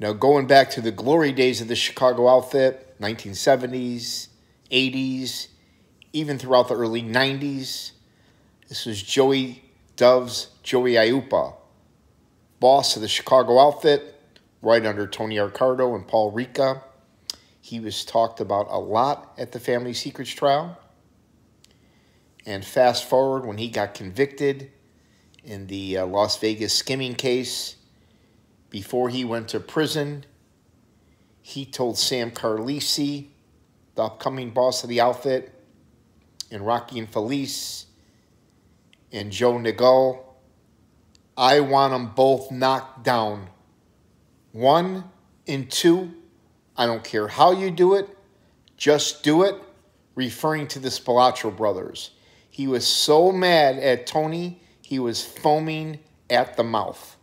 Now, going back to the glory days of the Chicago outfit, 1970s, 80s, even throughout the early 90s, this was Joey Doves Joey Aiuppa, boss of the Chicago outfit, right under Tony Accardo and Paul Ricca. He was talked about a lot at the Family Secrets trial. And fast forward when he got convicted in the uh, Las Vegas skimming case, before he went to prison, he told Sam Carlisi, the upcoming boss of the outfit, and Rocky Infelise, and Joe Nagel, I want them both knocked down. One and two, I don't care how you do it, just do it, referring to the Spilotro brothers. He was so mad at Tony, he was foaming at the mouth.